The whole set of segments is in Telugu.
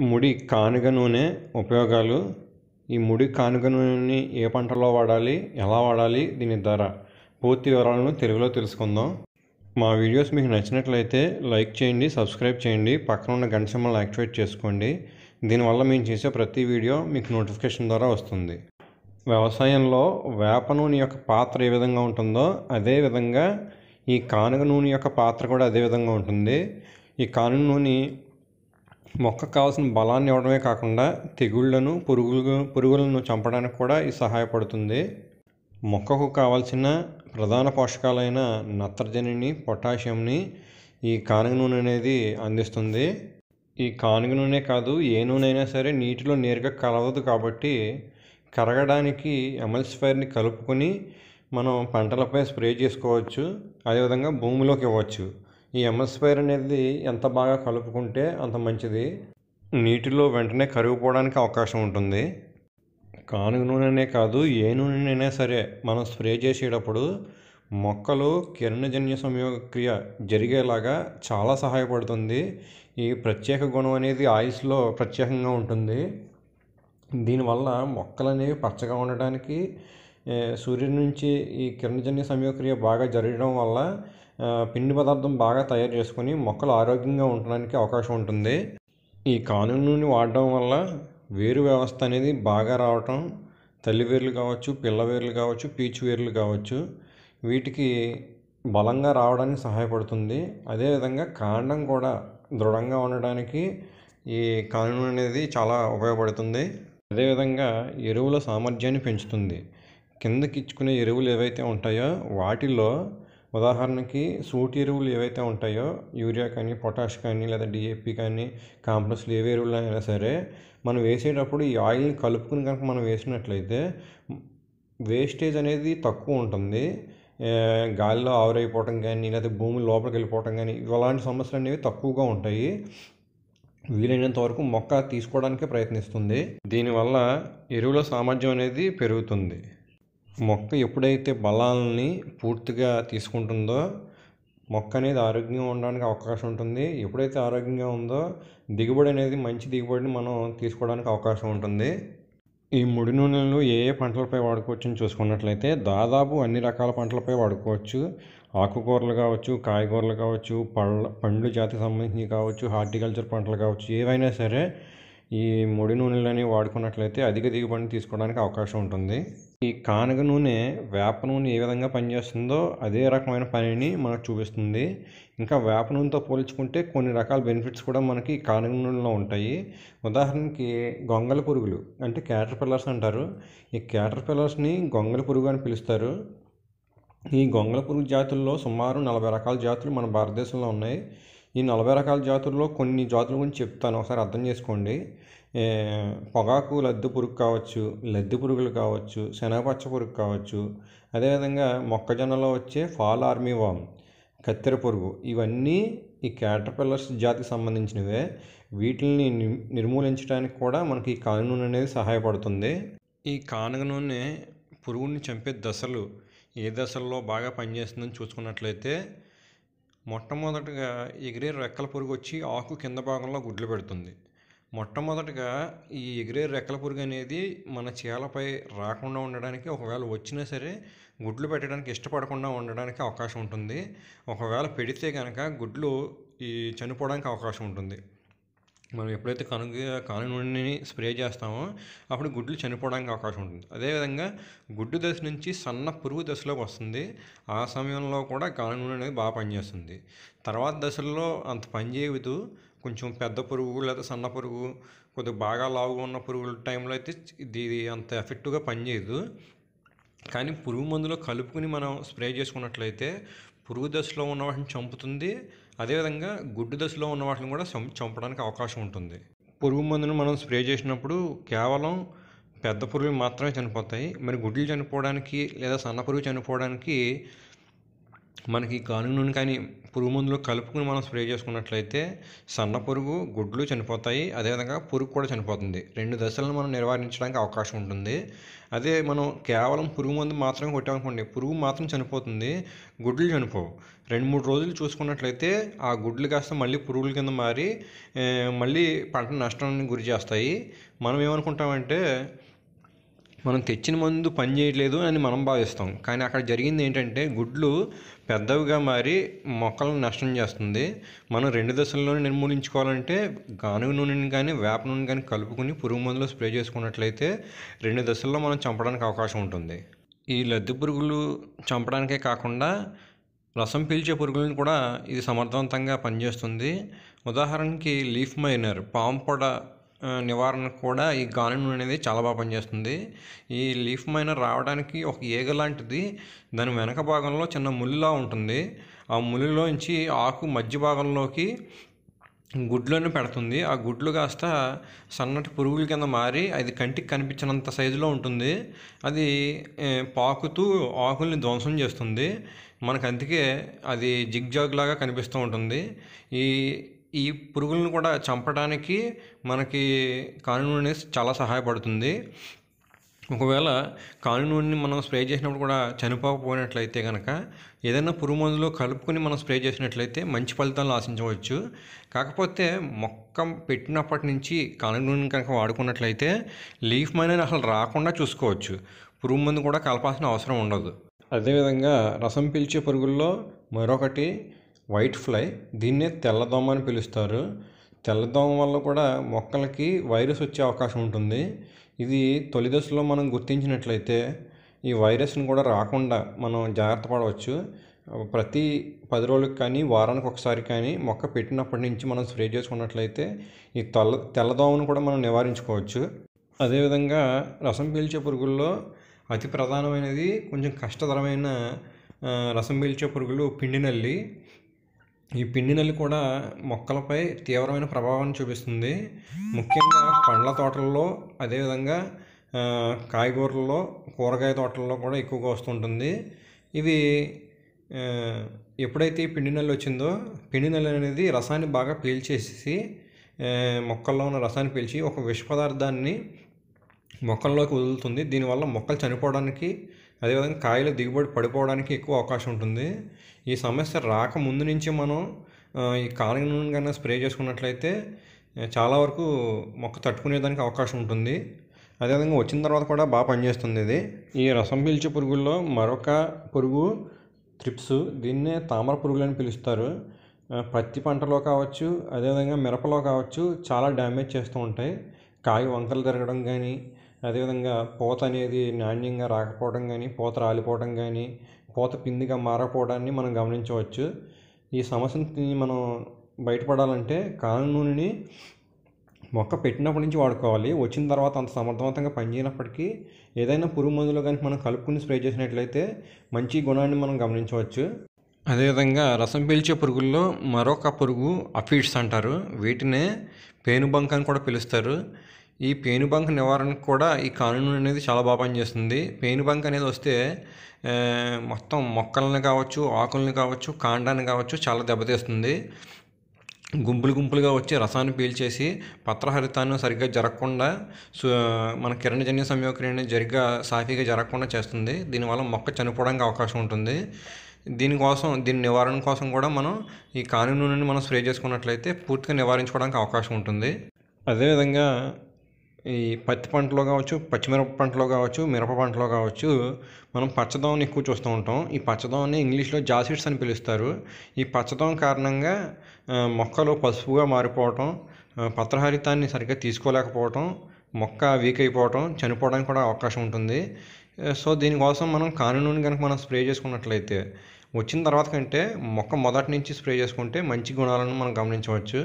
ముడి కానుగ నూనె ఉపయోగాలు. ఈ ముడి కానుగ నూనెని ఏ పంటలో వాడాలి? ఎలా వాడాలి? దీని ధర. పూర్తి వివరాలను తెలుగులో తెలుసుకుందాం. మా వీడియోస్ మీకు నచ్చినట్లయితే లైక్ చేయండి సబ్స్క్రైబ్ చేయండి పక్కన ఉన్న గంట సింబల్ యాక్టివేట్ చేసుకోండి. దీనివల్ల మేము చేసే ప్రతి వీడియో మీకు నోటిఫికేషన్ ద్వారా వస్తుంది. వ్యవసాయంలో వేప నూనె యొక్క పాత్ర ఏ విధంగా ఉంటుందో అదే విధంగా ఈ కానుగ నూనె యొక్క పాత్ర కూడా అదే విధంగా ఉంటుంది. ఈ కానుగ నూనె మొక్కకు కావాల్సిన బలాన్ని ఇవ్వడమే కాకుండా తెగుళ్ళను పురుగులు పురుగులను చంపడానికి కూడా ఇది సహాయపడుతుంది. మొక్కకు కావాల్సిన ప్రధాన పోషకాలైన నత్రజనిని పొటాషియంని ఈ కానుగ నూనె అనేది అందిస్తుంది. ఈ కానుగ నూనె కాదు ఏ నూనె అయినా సరే నీటిలో నేరుగా కలవదు కాబట్టి కరగడానికి ఎమల్సిఫైర్ని కలుపుకొని మనం పంటలపై స్ప్రే చేసుకోవచ్చు. అదేవిధంగా భూమిలోకి ఇవ్వచ్చు. ఈ ఎమల్సిఫైర్ అనేది ఎంత బాగా కలుపుకుంటే అంత మంచిది. నీటిలో వెంటనే కరిగిపోవడానికి అవకాశం ఉంటుంది. కానుగ నూనెనే కాదు ఏ నూనెనైనా సరే మనం స్ప్రే చేసేటప్పుడు మొక్కలు కిరణజన్య సంయోగక్రియ జరిగేలాగా చాలా సహాయపడుతుంది. ఈ ప్రత్యేక గుణం అనేది ఆయిల్స్లో ప్రత్యేకంగా ఉంటుంది. దీనివల్ల మొక్కలు అనేవి పచ్చగా ఉండటానికి సూర్యుడి నుంచి ఈ కిరణజన్య సంయోగక్రియ బాగా జరగడం వల్ల పిండి పదార్థం బాగా తయారు చేసుకుని మొక్కలు ఆరోగ్యంగా ఉండడానికి అవకాశం ఉంటుంది. ఈ కానుగ నూనె వాడడం వల్ల వేరు వ్యవస్థ అనేది బాగా రావటం తల్లి వేర్లు కావచ్చు పిల్ల వేర్లు కావచ్చు పీచు వేర్లు కావచ్చు వీటికి బలంగా రావడానికి సహాయపడుతుంది. అదేవిధంగా కాండం కూడా దృఢంగా ఉండడానికి ఈ కానుగ అనేది చాలా ఉపయోగపడుతుంది. అదేవిధంగా ఎరువుల సామర్థ్యాన్ని పెంచుతుంది. కిందకిచ్చుకునే ఎరువులు ఏవైతే ఉంటాయో వాటిల్లో ఉదాహరణకి సూటి ఎరువులు ఏవైతే ఉంటాయో యూరియా కానీ పొటాష్ కానీ లేదా డిఏపి కానీ కాంప్లెక్స్లు ఏ ఎరువులు అయినా సరే మనం వేసేటప్పుడు ఈ ఆయిల్ని కలుపుకుని కనుక మనం వేసినట్లయితే వేస్టేజ్ అనేది తక్కువ ఉంటుంది. గాలిలో ఆవిరైపోవటం కానీ లేదా భూమి లోపలికి వెళ్ళిపోవటం కానీ ఇలాంటి సమస్యలు అనేవి తక్కువగా ఉంటాయి. వీలైనంత వరకు మొక్క తీసుకోవడానికే ప్రయత్నిస్తుంది. దీనివల్ల ఎరువుల సామర్థ్యం అనేది పెరుగుతుంది. మొక్క ఎప్పుడైతే బలాలని పూర్తిగా తీసుకుంటుందో మొక్క అనేది ఆరోగ్యంగా ఉండడానికి అవకాశం ఉంటుంది. ఎప్పుడైతే ఆరోగ్యంగా ఉందో దిగుబడి అనేది మంచి దిగుబడిని మనం తీసుకోవడానికి అవకాశం ఉంటుంది. ఈ ముడి నూనెలు ఏ ఏ పంటలపై వాడుకోవచ్చు అని చూసుకున్నట్లయితే దాదాపు అన్ని రకాల పంటలపై వాడుకోవచ్చు. ఆకుకూరలు కావచ్చు కాయగూరలు కావచ్చు పళ్ళ పండ్లు జాతికి సంబంధించి కావచ్చు హార్టికల్చర్ పంటలు కావచ్చు ఏవైనా సరే ఈ ముడి నూనెలని వాడుకున్నట్లయితే అధిక దిగుబడిని తీసుకోవడానికి అవకాశం ఉంటుంది. ఈ కానగ నూనె వేప నూనె ఏ విధంగా పనిచేస్తుందో అదే రకమైన పనిని మనకు చూపిస్తుంది. ఇంకా వేప నూనెతో పోల్చుకుంటే కొన్ని రకాల బెనిఫిట్స్ కూడా మనకి కానగ నూనెలో ఉంటాయి. ఉదాహరణకి గొంగల పురుగులు అంటే క్యాటర్ పిల్లర్స్ అంటారు. ఈ క్యాటర్ పిల్లర్స్ని గొంగల పురుగు అని పిలుస్తారు. ఈ గొంగల పురుగు జాతుల్లో సుమారు నలభై రకాల జాతులు మన భారతదేశంలో ఉన్నాయి. ఈ నలభై రకాల జాతుల్లో కొన్ని జాతుల గురించి చెప్తాను. ఒకసారి అర్థం చేసుకోండి. పొగాకు లద్దె పురుగు కావచ్చు లద్దె పురుగులు కావచ్చు శనగపచ్చ పురుగు కావచ్చు అదేవిధంగా మొక్కజొన్నలో వచ్చే ఫాల్ ఆర్మీ వామ్ కత్తెర పురుగు ఇవన్నీ ఈ క్యాటర్పిల్లర్స్ జాతికి సంబంధించినవే. వీటిని ని- నిర్మూలించడానికి కూడా మనకి ఈ కానుగ నూనె అనేది సహాయపడుతుంది. ఈ కానుగ నూనె పురుగుని చంపే దశలు ఏ దశల్లో బాగా పనిచేస్తుందని చూసుకున్నట్లయితే మొట్టమొదటగా ఎగిరే రెక్కల పురుగు వచ్చి ఆకు కింద భాగంలో గుడ్లు పెడుతుంది. మొట్టమొదటగా ఈ ఎగిరే రెక్కల పురుగు అనేది మన చీలపై రాకుండా ఉండడానికి ఒకవేళ వచ్చినా సరే గుడ్లు పెట్టడానికి ఇష్టపడకుండా ఉండడానికి అవకాశం ఉంటుంది. ఒకవేళ పెడితే కనుక గుడ్లు ఈ చనిపోవడానికి అవకాశం ఉంటుంది. మనం ఎప్పుడైతే కనుగ కాను నూనెని స్ప్రే చేస్తామో అప్పుడు గుడ్లు చనిపోవడానికి అవకాశం ఉంటుంది. అదేవిధంగా గుడ్డు దశ నుంచి సన్న పురుగు దశలోకి వస్తుంది. ఆ సమయంలో కూడా కాను నూనె అనేది బాగా పనిచేస్తుంది. తర్వాత దశల్లో అంత పనిచేయదు కొంచెం పెద్ద పురుగు లేదా సన్న పురుగు కొద్దిగా బాగా లావుగా ఉన్న పురుగుల టైంలో అయితే ఇది అంత ఎఫెక్టివ్గా పనిచేయదు. కానీ పురుగు మందులో కలుపుకుని మనం స్ప్రే చేసుకున్నట్లయితే పురుగు దశలో ఉన్న వాటిని చంపుతుంది. అదేవిధంగా గుడ్డు దశలో ఉన్న వాటిని కూడా చంపడానికి అవకాశం ఉంటుంది. పురుగు మందును మనం స్ప్రే చేసినప్పుడు కేవలం పెద్ద పురుగులు మాత్రమే చనిపోతాయి. మరి గుడ్లు చనిపోవడానికి లేదా సన్న పురుగు చనిపోవడానికి మనకి కాను నూనె కానీ పురుగు మందులు కలుపుకుని మనం స్ప్రే చేసుకున్నట్లయితే సన్న పురుగు గుడ్లు చనిపోతాయి. అదేవిధంగా పురుగు కూడా చనిపోతుంది. రెండు దశలను మనం నివారించడానికి అవకాశం ఉంటుంది. అదే మనం కేవలం పురుగు మందు మాత్రమే కొట్టామనుకోండి పురుగు మాత్రం చనిపోతుంది గుడ్లు చనిపోవు. రెండు మూడు రోజులు చూసుకున్నట్లయితే ఆ గుడ్లు కాస్త మళ్ళీ పురుగుల కింద మారి మళ్ళీ పంట నష్టానికి గురి చేస్తాయి. మనం ఏమనుకుంటామంటే మనం తెచ్చిన మందు పని చేయట్లేదు అని మనం భావిస్తాం. కానీ అక్కడ జరిగింది ఏంటంటే గుడ్లు పెద్దవిగా మారి మొక్కలను నష్టం చేస్తుంది. మనం రెండు దశల్లోనే నిర్మూలించుకోవాలంటే గానుగ నూనెని కానీ వేప నూనె కానీ కలుపుకుని పురుగు మందులు స్ప్రే చేసుకున్నట్లయితే రెండు దశల్లో మనం చంపడానికి అవకాశం ఉంటుంది. ఈ లద్దె పురుగులు చంపడానికే కాకుండా రసం పీల్చే పురుగులను కూడా ఇది సమర్థవంతంగా పనిచేస్తుంది. ఉదాహరణకి లీఫ్ మైనర్ పాము పొడ నివారణ నివారణకు కూడా ఈ గాలి నూనె అనేది చాలా బాగా పనిచేస్తుంది. ఈ లీఫ్ మైనర్ రావడానికి ఒక ఈగ లాంటిది దాని వెనక భాగంలో చిన్న ముల్లులా ఉంటుంది. ఆ ముళ్ళులోంచి ఆకు మధ్య భాగంలోకి గుడ్లను పెడుతుంది. ఆ గుడ్లు కాస్త సన్నటి పురుగుల కింద మారి అది కంటికి కనిపించినంత సైజులో ఉంటుంది. అది పాకుతూ ఆకుల్ని ధ్వంసం చేస్తుంది. మనకు అందుకే అది జిగ్జాగ్ లాగా కనిపిస్తూ ఉంటుంది. ఈ ఈ పురుగులను కూడా చంపడానికి మనకి కాను నూనె చాలా సహాయపడుతుంది. ఒకవేళ కాను నూనెని మనం స్ప్రే చేసినప్పుడు కూడా చనిపోకపోయినట్లయితే కనుక ఏదైనా పురుగు మందులో కలుపుకొని మనం స్ప్రే చేసినట్లయితే మంచి ఫలితాలు ఆశించవచ్చు. కాకపోతే మొక్క పెట్టినప్పటి నుంచి కాను నూనెని కనుక వాడుకున్నట్లయితే లీఫ్ మైనర్ అసలు రాకుండా చూసుకోవచ్చు. పురుగు మందు కూడా కలపాల్సిన అవసరం ఉండదు. అదేవిధంగా రసం పీల్చే పురుగుల్లో మరొకటి వైట్ ఫ్లై దీన్నే తెల్లదోమ అని పిలుస్తారు. తెల్లదోమ వల్ల కూడా మొక్కలకి వైరస్ వచ్చే అవకాశం ఉంటుంది. ఇది తొలి దశలో మనం గుర్తించినట్లయితే ఈ వైరస్ని కూడా రాకుండా మనం జాగ్రత్త పడవచ్చు. ప్రతి పది రోజులకు కానీ వారానికి ఒకసారి కానీ మొక్క పెట్టినప్పటి నుంచి మనం స్ప్రే చేసుకున్నట్లయితే ఈ తెల్ల తెల్లదోమను కూడా మనం నివారించుకోవచ్చు. అదేవిధంగా రసం పీల్చే పురుగుల్లో అతి ప్రధానమైనది కొంచెం కష్టతరమైన రసం పీల్చే పురుగులు పిండి నల్లి. ఈ పిండి నల్లి కూడా మొక్కలపై తీవ్రమైన ప్రభావాన్ని చూపిస్తుంది. ముఖ్యంగా పండ్ల తోటల్లో అదేవిధంగా కాయగూరల్లో కూరగాయ తోటల్లో కూడా ఎక్కువగా వస్తుంటుంది. ఇది ఎప్పుడైతే ఈ పిండి నల్లి వచ్చిందో పిండి నల్లి అనేది రసాన్ని బాగా పీల్చేసి మొక్కల్లో ఉన్న రసాన్ని పీల్చి ఒక విష పదార్థాన్ని మొక్కల్లోకి వదులుతుంది. దీనివల్ల మొక్కలు చనిపోవడానికి అదేవిధంగా కాయలు దిగుబడి పడిపోవడానికి ఎక్కువ అవకాశం ఉంటుంది. ఈ సమస్య రాక ముందు నుంచి మనం ఈ కానగ నూనె కన్నా స్ప్రే చేసుకున్నట్లయితే చాలా వరకు మొక్క తట్టుకునేదానికి అవకాశం ఉంటుంది. అదేవిధంగా వచ్చిన తర్వాత కూడా బాగా పనిచేస్తుంది ఇది. ఈ రసం పీల్చే పురుగుల్లో మరొక పురుగు త్రిప్స్ దీన్నే తామర పురుగులు అని పిలుస్తారు. పత్తి పంటలో కావచ్చు అదేవిధంగా మిరపలో కావచ్చు చాలా డ్యామేజ్ చేస్తూ ఉంటాయి. కాయ వంకలు తిరగడం కానీ అదేవిధంగా పూత అనేది నాణ్యంగా రాకపోవడం కానీ పూత రాలిపోవడం కానీ పూత పిందిగా మారకపోవడాన్ని మనం గమనించవచ్చు. ఈ సమస్యని మనం బయటపడాలంటే కాను నూనెని మొక్క పెట్టినప్పటి నుంచి వాడుకోవాలి. వచ్చిన తర్వాత అంత సమర్థవంతంగా పనిచేయనప్పటికీ ఏదైనా పురుగు మందులు కానీ మనం కలుపుకుని స్ప్రే చేసినట్లయితే మంచి గుణాన్ని మనం గమనించవచ్చు. అదేవిధంగా రసం పీల్చే పురుగుల్లో మరొక పురుగు అఫీడ్స్ అంటారు. వీటినే పేనుబంక అని కూడా పిలుస్తారు. ఈ పేనుబంక నివారణకు కూడా ఈ కానూను అనేది చాలా బాగా పనిచేస్తుంది. పేనుబంక అనేది వస్తే మొత్తం మొక్కలను కావచ్చు ఆకుల్ని కావచ్చు కాండాన్ని కావచ్చు చాలా దెబ్బతీస్తుంది. గుంపులు గుంపులుగా వచ్చి రసాన్ని పీల్చేసి పత్రహరితాన్ని సరిగ్గా జరగకుండా సు మన కిరణజన్య సంయోక్రియని జరిగ్గా సాఫీగా జరగకుండా చేస్తుంది. దీనివల్ల మొక్క చనిపోవడానికి అవకాశం ఉంటుంది. దీనికోసం దీని నివారణ కోసం కూడా మనం ఈ కాని నూనెని మనం స్ప్రే చేసుకున్నట్లయితే పూర్తిగా నివారించుకోవడానికి అవకాశం ఉంటుంది. అదేవిధంగా ఈ పత్తి పంటలో కావచ్చు పచ్చిమిరప పంటలో కావచ్చు మిరప పంటలో కావచ్చు మనం పచ్చదోమని ఎక్కువ చూస్తూ ఉంటాం. ఈ పచ్చదోమని ఇంగ్లీష్లో జాసిడ్స్ అని పిలుస్తారు. ఈ పచ్చదోమ కారణంగా మొక్కలు పసుపుగా మారిపోవటం పత్రహరితాన్ని సరిగ్గా తీసుకోలేకపోవటం మొక్క వీక్ అయిపోవటం చనిపోవడానికి కూడా అవకాశం ఉంటుంది. సో దీనికోసం మనం కాని కనుక మనం స్ప్రే చేసుకున్నట్లయితే వచ్చిన తర్వాత కంటే మొక్క మొదటి నుంచి స్ప్రే చేసుకుంటే మంచి గుణాలను మనం గమనించవచ్చు.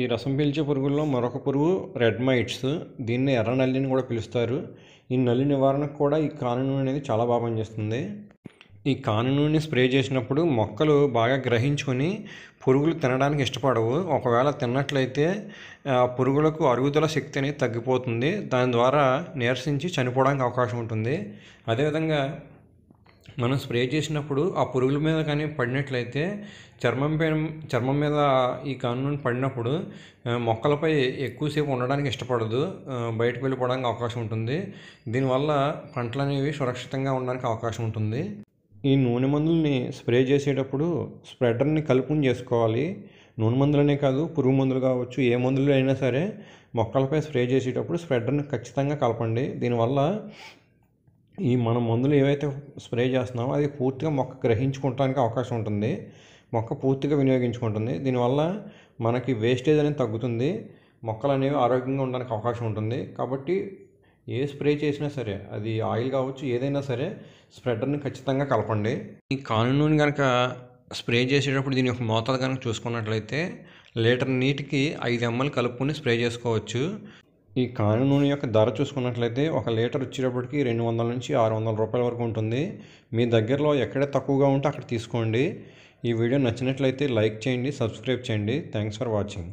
ఈ రసం పీల్చే పురుగుల్లో మరొక పురుగు రెడ్ మైట్స్. దీన్ని ఎర్ర నల్లిని కూడా పిలుస్తారు. ఈ నల్లి నివారణకు కూడా ఈ కాని నూనె అనేది చాలా బాగా పనిచేస్తుంది. ఈ కాని నూనె స్ప్రే చేసినప్పుడు మొక్కలు బాగా గ్రహించుకొని పురుగులు తినడానికి ఇష్టపడవు. ఒకవేళ తిన్నట్లయితే ఆ పురుగులకు అరుగుదల శక్తి అనేది తగ్గిపోతుంది. దాని ద్వారా నీరసించి చనిపోవడానికి అవకాశం ఉంటుంది. అదేవిధంగా మనం స్ప్రే చేసినప్పుడు ఆ పురుగుల మీద కానీ పడినట్లయితే చర్మం పైన చర్మం మీద ఈ కాను పడినప్పుడు మొక్కలపై ఎక్కువసేపు ఉండడానికి ఇష్టపడదు. బయటకు వెళ్ళిపోవడానికి అవకాశం ఉంటుంది. దీనివల్ల పంటలు అనేవి సురక్షితంగా ఉండడానికి అవకాశం ఉంటుంది. ఈ నూనె మందుల్ని స్ప్రే చేసేటప్పుడు స్ప్రెడర్ని కలుపుని చేసుకోవాలి. నూనె మందులనే కాదు పురుగు మందులు కావచ్చు ఏ మందులు అయినా సరే మొక్కలపై స్ప్రే చేసేటప్పుడు స్ప్రెడర్ని ఖచ్చితంగా కలపండి. దీనివల్ల ఈ మన మందులు ఏవైతే స్ప్రే చేస్తున్నామో అది పూర్తిగా మొక్క గ్రహించుకోవడానికి అవకాశం ఉంటుంది. మొక్క పూర్తిగా వినియోగించుకుంటుంది. దీనివల్ల మనకి వేస్టేజ్ అనేది తగ్గుతుంది. మొక్కలు అనేవి ఆరోగ్యంగా ఉండడానికి అవకాశం ఉంటుంది. కాబట్టి ఏ స్ప్రే చేసినా సరే అది ఆయిల్ కావచ్చు ఏదైనా సరే స్ప్రెడర్ని ఖచ్చితంగా కలపండి. ఈ కాను కనుక స్ప్రే చేసేటప్పుడు దీని యొక్క మోతాదు కనుక చూసుకున్నట్లయితే లీటర్ నీటికి ఐదు ఎంఎల్ కలుపుకొని స్ప్రే చేసుకోవచ్చు. ఈ కాను నూనె యొక్క ధర చూసుకున్నట్లయితే ఒక లీటర్ వచ్చేటప్పటికి రెండు వందల నుంచి ఆరు వందల రూపాయల వరకు ఉంటుంది. మీ దగ్గరలో ఎక్కడ తక్కువగా ఉంటే అక్కడ తీసుకోండి. ఈ వీడియో నచ్చినట్లయితే లైక్ చేయండి సబ్స్క్రైబ్ చేయండి. Thanks for watching.